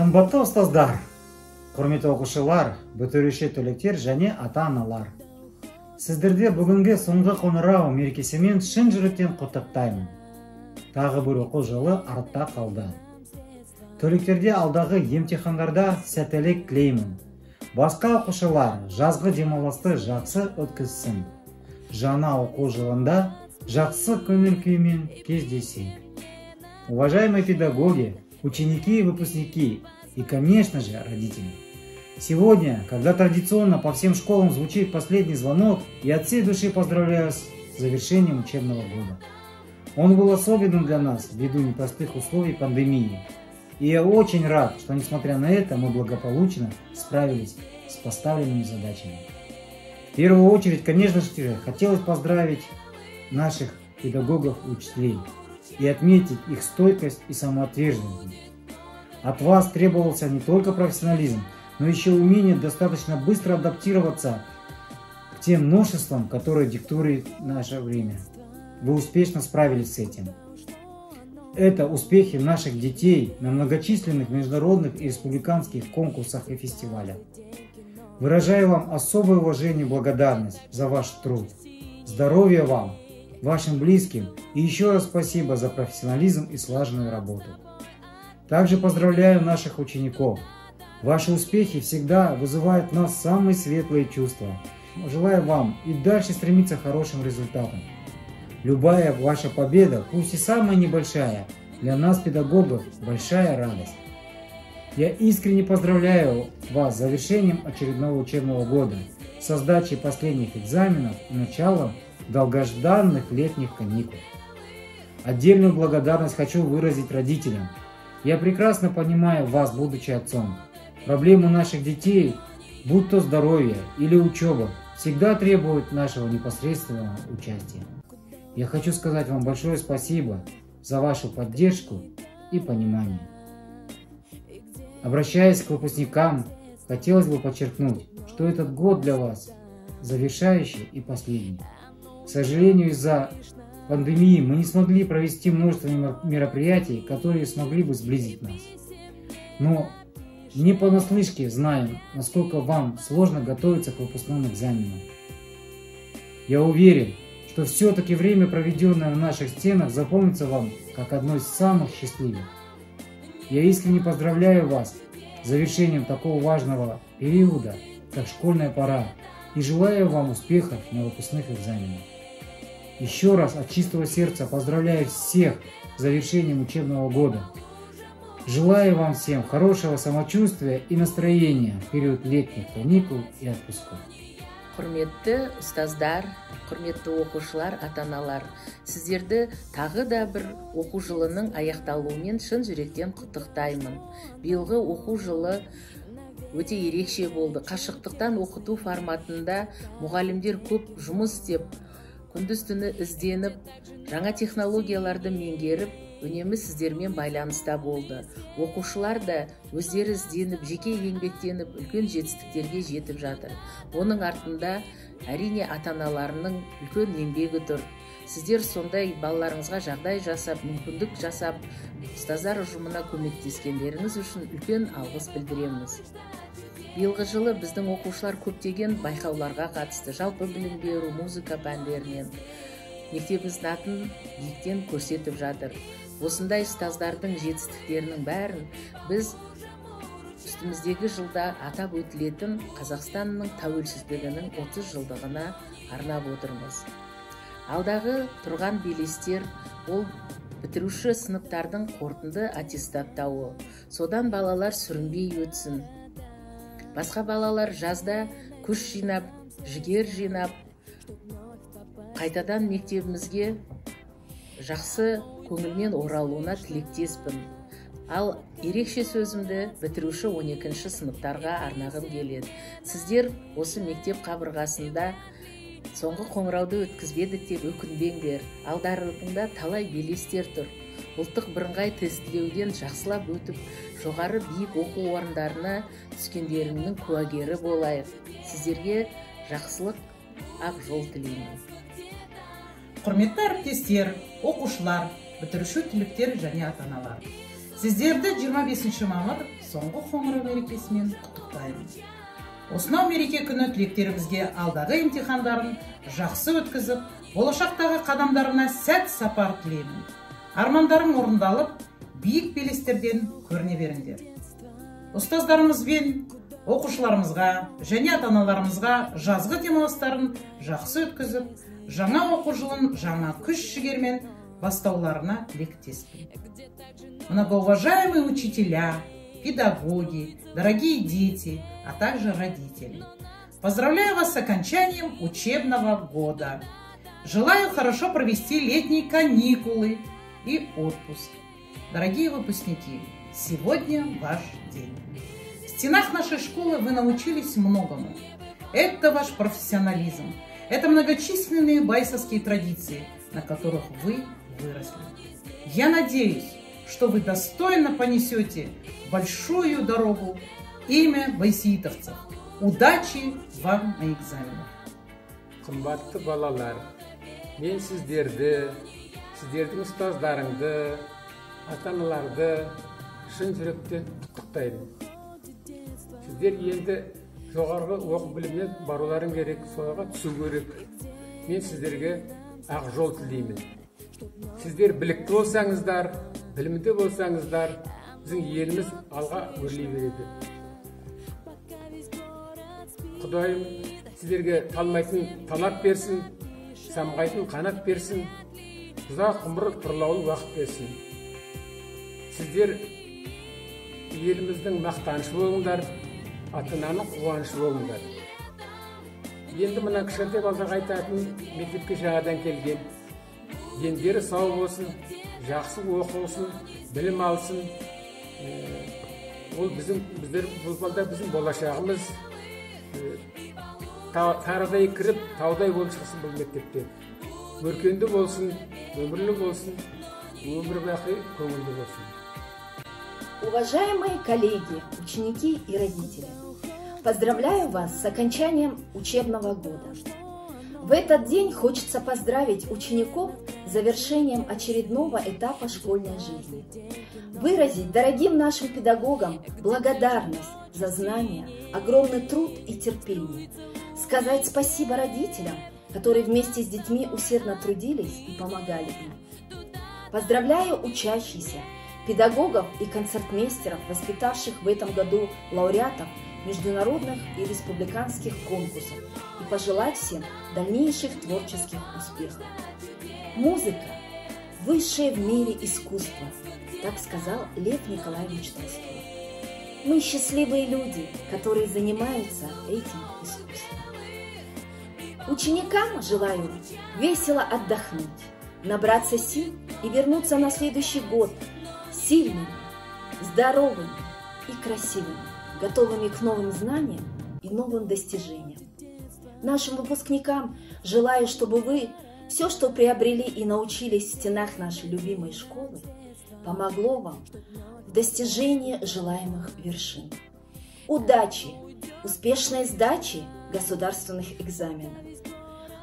қымбатты ұстаздар құрметті оқушылар бітіруші түлектер және ата аналар сіздерде бүгінгі соңғы қоңырау мерекесімен шын жүректен құттықтаймын. Тағы бір оқу жылы артта қалды. Түлектерде алдағы емтихандарда сәттілік тілеймін. Басқа оқушылар жазғы демалысты жақсы өткізсін. Жаңа оқу жылында жақсы көңіл күймен кездесейік. Уважаемые педагоги ученики и выпускники и, конечно же, родители. Сегодня, когда традиционно по всем школам звучит последний звонок, я от всей души поздравляю с завершением учебного года. Он был особенным для нас ввиду непростых условий пандемии. И я очень рад, что несмотря на это мы благополучно справились с поставленными задачами. В первую очередь, конечно же, хотелось поздравить наших педагогов и учителей и отметить их стойкость и самоотверженность. От вас требовался не только профессионализм, но еще умение достаточно быстро адаптироваться к тем новшествам, которые диктует наше время. Вы успешно справились с этим. Это успехи наших детей на многочисленных международных и республиканских конкурсах и фестивалях. Выражаю вам особое уважение и благодарность за ваш труд. Здоровья вам, вашим близким и еще раз спасибо за профессионализм и слаженную работу. Также поздравляю наших учеников. Ваши успехи всегда вызывают в нас самые светлые чувства. Желаю вам и дальше стремиться к хорошим результатам. Любая ваша победа, пусть и самая небольшая, для нас, педагогов, большая радость. Я искренне поздравляю вас с завершением очередного учебного года, со сдачей последних экзаменов и началом долгожданных летних каникул. Отдельную благодарность хочу выразить родителям. Я прекрасно понимаю вас, будучи отцом. Проблемы наших детей, будь то здоровье или учеба, всегда требуют нашего непосредственного участия. Я хочу сказать вам большое спасибо за вашу поддержку и понимание. Обращаясь к выпускникам, хотелось бы подчеркнуть, что этот год для вас завершающий и последний. К сожалению, из-за пандемии мы не смогли провести множество мероприятий, которые смогли бы сблизить нас. Но не понаслышке знаем, насколько вам сложно готовиться к выпускным экзаменам. Я уверен, что все-таки время, проведенное на наших стенах, запомнится вам как одно из самых счастливых. Я искренне поздравляю вас с завершением такого важного периода, как школьная пора, и желаю вам успехов на выпускных экзаменах. Еще раз от чистого сердца поздравляю всех с завершением учебного года. Желаю вам всем хорошего самочувствия и настроения в период летних каникул и отпусков. құрметті ұстаздар құрметті оқушылар ата аналар сіздерді тағы да бір оқу жылының аяқталуымен шын жүректен құттықтаймын биылғы оқу жылы өте ерекше болды қашықтықтан оқыту форматында мұғалімдер көп жұмыс істеп күндіз түні ізденіп жаңа технологияларды меңгеріп үнемі сіздермен байланыста болды. Оқушылар да өздері ізденіп жеке еңбектеніп үлкен жетістіктерге жетіп жатыр. Оның артында әрине ата аналарының үлкен еңбегі тұр. Сіздер сондай балаларыңызға жағдай жасап мүмкіндік жасап ұстаздар ұжымына көмектескендеріңіз үшін үлкен алғыс білдіреміз. Биылғы жылы біздің оқушылар көптеген байқауларға қатысты. Жалпы білім беру музыка пәндерінен мектебіміздің атын биіктен көрсетіп жатыр. Осындай ұстаздардың жетістіктерінің бәрін біз үстіміздегі жылда атап өтілетін қазақстанның тәуелсіздігінің 30 жылдығына арнап отырмыз. Алдағы тұрған белестер ол бітіруші сыныптардың қорытынды аттестаттауы. Содан балалар сүрінбей өтсін. Басқа балалар жазда күш жинап жігер жинап қайтадан мектебімізге жақсы көңілмен оралуына тілектеспін. Ал ерекше сөзімді бітіруші 12 сыныптарға арнағым келеді. Сіздер осы мектеп қабырғасында соңғы қоңырауды өткізбедік деп өкінбеңдер. Алдарыңда талай белестер тұр. Ұлттық бірыңғай тестілеуден жақсылап өтіп жоғары биік оқу орындарына түскендеріңнің куәгері болайық. Сіздерге жақсылық ақ жол тілеймін. Құрметті әріптестер оқушылар бітіруші түлектер және ата аналар сіздерді 25 мамыр соңғы қоңырау мерекесімен құттықтаймын. Осынау мереке күні түлектерімізге алдағы емтихандарын жақсы өткізіп болашақтағы қадамдарына сәт сапар тілеймін. Армандарың орындалып биік белестерден көріне беріңдер. Ұстаздарымызбен оқушыларымызға және ата аналарымызға жазғы демалыстарын жақсы өткізіп жаңа оқу жылын жаңа күш жігермен бастауларына тілектеспін. Многоуважаемые учителя педагоги дорогие дети а также родители. Поздравляю вас с окончанием учебного года. Желаю хорошо провести летние каникулы и отпуск дорогие выпускники сегодня ваш день стенах нашей школы вы научились многому. Это ваш профессионализм. Это многочисленные байсовские традиции, на которых вы выросли. Я надеюсь, что вы достойно понесете большую дорогу имя байсеитовцев. Удачи вам на экзаменах. қымбатты балалар мен сіздерді сіздердің ұстаздарыңды ата аналарды шын жүректен құттықтаймын. Сіздер енді жоғарғы оқу біліміне баруларың керек соларға түсу керек. Мен сіздерге ақ жол тілеймін. Сіздер білікті болсаңыздар білімді болсаңыздар біздің еліміз алға өрлей береді. Құдайым сіздерге талмайтын талап берсін самғайтын қанат берсін. Ұзақ ғұмыр тұрлаулы уақыт берсін сіздер еліміздің мақтанышы болыңдар ата ананың қуанышы болыңдар енді мына кішкентай балдарға айтатын мектепке жаңадан келген дендері сау болсын жақсы оқысын білім алсын ол біздің біздер бұл балдар біздің болашағымыз тарыдай кіріп таудай болып шықсын бұл мектептен өркенді болсын өмірлі болсын өмір бақи көңілді болсын Уважаемые коллеги, ученики и родители, поздравляю вас с окончанием учебного года. В этот день хочется поздравить учеников с завершением очередного этапа школьной жизни. Выразить дорогим нашим педагогам благодарность за знания, огромный труд и терпение. Сказать спасибо родителям, которые вместе с детьми усердно трудились и помогали им. Поздравляю учащихся, педагогов и концертмейстеров, воспитавших в этом году лауреатов международных и республиканских конкурсов и пожелать всем дальнейших творческих успехов. Музыка – высшее в мире искусство, так сказал Лев Николаевич Толстой. Мы счастливые люди, которые занимаются этим искусством. Ученикам желаю весело отдохнуть, набраться сил и вернуться на следующий год сильными, здоровыми и красивыми, готовыми к новым знаниям и новым достижениям. Нашим выпускникам желаю, чтобы вы все, что приобрели и научились в стенах нашей любимой школы, помогло вам в достижении желаемых вершин. Удачи, успешной сдачи государственных экзаменов.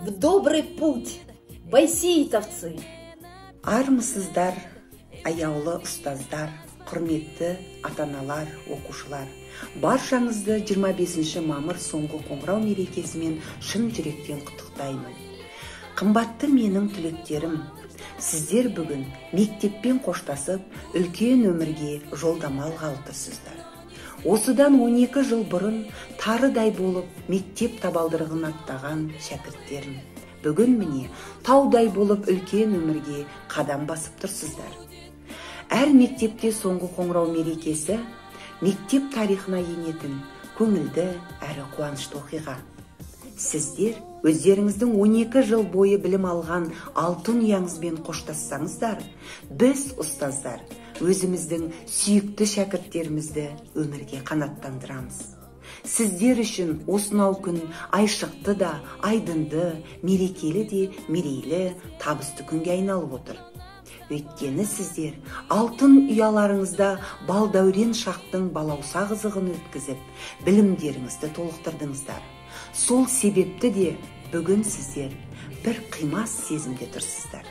В добрый путь, байсеитовцы! армысыздар аяулы ұстаздар құрметті ата аналар оқушылар. Баршаңызды 25 мамыр соңғы қоңырау мерекесімен шын жүректен құттықтаймын. Қымбатты менің түлектерім сіздер бүгін мектеппен қоштасып үлкен өмірге жолдама алғалы тұрсыздар осыдан 12 жыл бұрын тарыдай болып мектеп табалдырығын аттаған шәкірттерім. Бүгін міне таудай болып үлкен өмірге қадам басып тұрсыздар. Әр мектепте соңғы қоңырау мерекесі мектеп тарихына енетін көңілді әрі қуанышты оқиға. Сіздер өздеріңіздің 12 жыл бойы білім алған алтын ұяңызбен қоштассаңыздар біз ұстаздар өзіміздің сүйікті шәкірттерімізді өмірге қанаттандырамыз. Сіздер үшін осынау күн айшықты да айдынды мерекелі де мерейлі табысты күнге айналып отыр. Өйткені сіздер алтын ұяларыңызда балдәурен шақтың балауса қызығын өткізіп білімдеріңізді толықтырдыңыздар. Сол себепті де бүгін сіздер бір қимас сезімде тұрсыздар.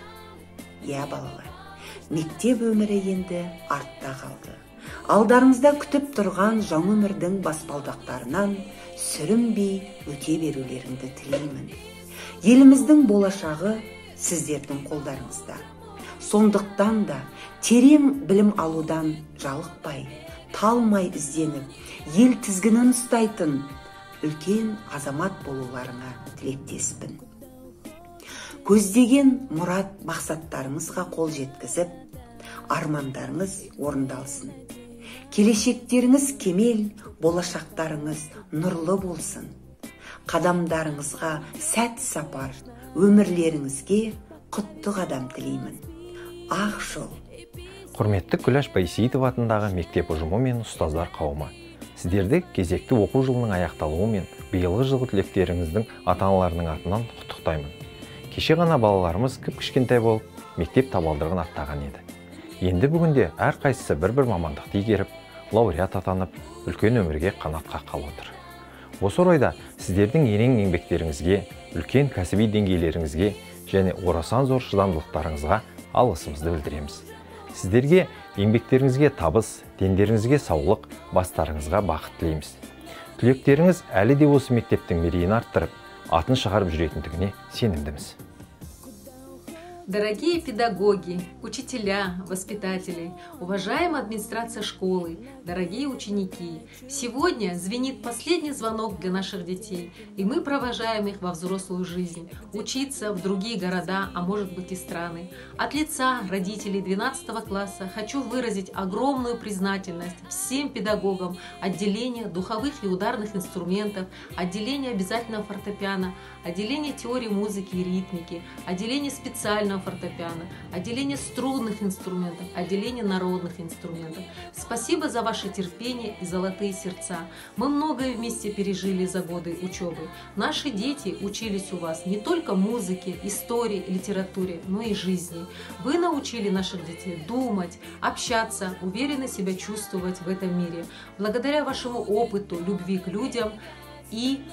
Иә балалар. Мектеп өмірі енді артта қалды. Алдарыңызда күтіп тұрған жаңа өмірдің баспалдақтарынан сүрінбей өте берулеріңді тілеймін. Еліміздің болашағы сіздердің қолдарыңызда. Сондықтан да терең білім алудан жалықпай талмай ізденіп ел тізгінін ұстайтын үлкен азамат болуларыңа тілектеспін. Көздеген мұрат мақсаттарыңызға қол жеткізіп армандарыңыз орындалсын. Келешектеріңіз кемел болашақтарыңыз нұрлы болсын. Қадамдарыңызға сәт сапар өмірлеріңізге құтты қадам тілеймін. Ақ жол. Құрметті күләш байсейітова атындағы мектеп ұжымы мен ұстаздар қауымы. Сіздерді кезекті оқу жылының аяқталуымен биылғы жылғы түлектеріңіздің ата аналарының атынан құттықтаймын. Кеше ғана балаларымыз кіп кішкентай болып мектеп табалдырығын аттаған еді. Енді бүгінде әрқайсысы бір бір мамандықты игеріп лауреат атанып үлкен өмірге қанат қаққалы отыр. Осы орайда сіздердің ерең еңбектеріңізге үлкен кәсіби деңгейлеріңізге және орасан зор шыдамдылықтарыңызға алғысымызды білдіреміз. Сіздерге еңбектеріңізге табыс дендеріңізге саулық бастарыңызға бақыт тілейміз. Түлектеріңіз әлі де осы мектептің мерейін арттырып атын шығарып жүретіндігіне сенімдіміз. Дорогие педагоги, учителя, воспитатели, уважаемая администрация школы, дорогие ученики, сегодня звенит последний звонок для наших детей, и мы провожаем их во взрослую жизнь, учиться в другие города, а может быть и страны. От лица родителей 12 класса хочу выразить огромную признательность всем педагогам отделения духовых и ударных инструментов, отделения обязательного фортепиано, отделения теории музыки и ритмики, отделения специального фортепиано, отделение струнных инструментов, отделение народных инструментов. Спасибо за ваше терпение и золотые сердца. Мы многое вместе пережили за годы учебы. Наши дети учились у вас не только музыке, истории, литературе, но и жизни. Вы научили наших детей думать, общаться, уверенно себя чувствовать в этом мире. Благодаря вашему опыту, любви к людям и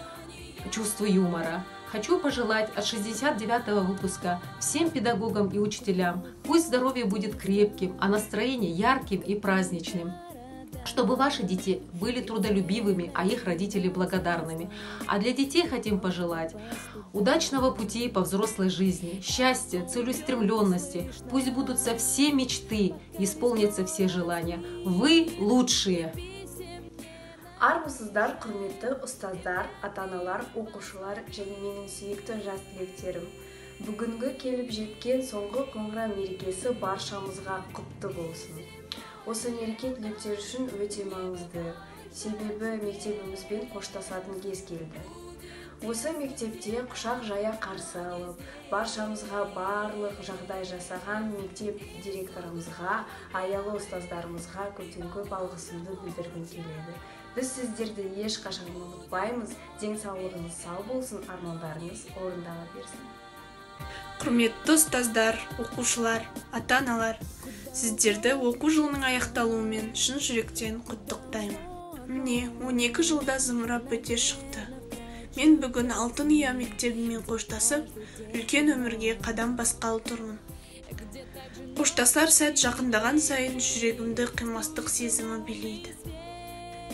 чувству юмора. Хочу пожелать от 69-го выпуска всем педагогам и учителям, пусть здоровье будет крепким, а настроение ярким и праздничным чтобы ваши дети были трудолюбивыми, а их родители благодарными. А для детей хотим пожелать удачного пути по взрослой жизни, счастья, целеустремленности. Пусть будутся все мечты, исполнятся все желания. Вы лучшие! Армысыздар құрметті ұстаздар ата аналар оқушылар және менің сүйікті жас түлектерім бүгінгі келіп жеткен соңғы қоңырау мерекесі баршамызға құтты болсын. Осы мереке түлектер үшін өте маңызды. Себебі мектебімізбен қоштасатын кез келді. Осы мектепте құшақ жая қарсы алып баршамызға барлық жағдай жасаған мектеп директорымызға аялы ұстаздарымызға көптен көп алғысымды білдіргім келеді. Біз сіздерді ешқашан ұмытпаймыз. Денсаулығыңыз сау болсын армандарыңыз орындала берсін. Құрметті ұстаздар оқушылар ата аналар сіздерді оқу жылының аяқталуымен шын жүректен құттықтаймын. Міне 12 жылда зымырап өте шықты. Мен бүгін алтын ұя мектебімен қоштасып үлкен өмірге қадам басқалы тұрмын қоштасар сәт жақындаған сайын жүрегімді қимастық сезімі билейді.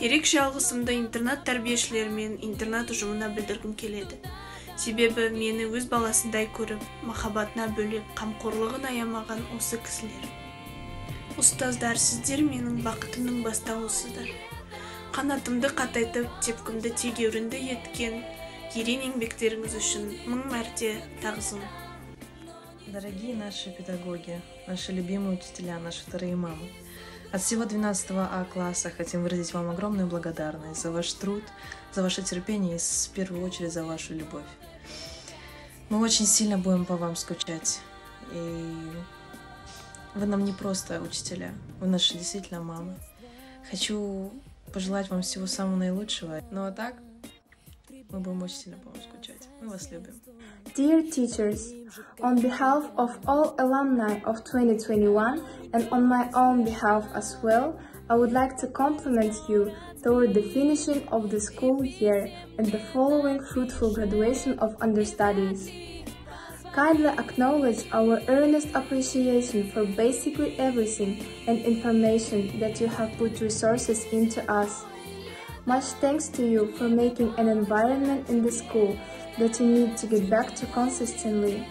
Ерекше алғысымды интернат тәрбиешілері мен интернат ұжымына білдіргім келеді. Себебі мені өз баласындай көріп махаббатына бөлеп қамқорлығын аямаған осы кісілер. Ұстаздар сіздер менің бақытымның бастауысыздар. Қанатымды қатайтып тепкімді тегеурінді еткен ерен еңбектеріңіз үшін мың мәрте тағзым. Дорогие наши педагоги, наши любимые учителя, наши вторые мамы, От всего 12 А класса хотим выразить вам огромную благодарность за ваш труд, за ваше терпение и в первую очередь за вашу любовь. Мы очень сильно будем по вам скучать. И вы нам не просто учителя, вы наши действительно мамы. Хочу пожелать вам всего самого наилучшего. Ну а так, мы будем очень сильно по вам скучать. Мы вас любим. Dear teachers, on behalf of all alumni of 2021 and on my own behalf as well, I would like to compliment you toward the finishing of the school year and the following fruitful graduation of understudies. kindly acknowledge our earnest appreciation for basically everything and information that you have put resources into us. Much thanks to you for making an environment in the school that you need to get back to consistently.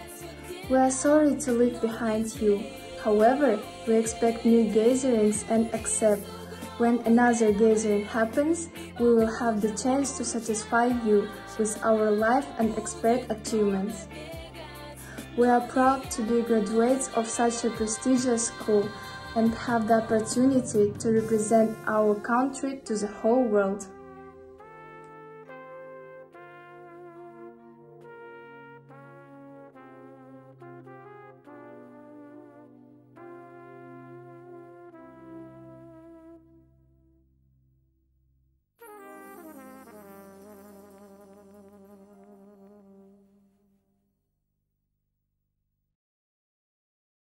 We are sorry to leave behind you. However, we expect new gatherings and accept when another gathering happens, we will have the chance to satisfy you with our life and expert achievements. We are proud to be graduates of such a prestigious school and have the opportunity to represent our country to the whole world.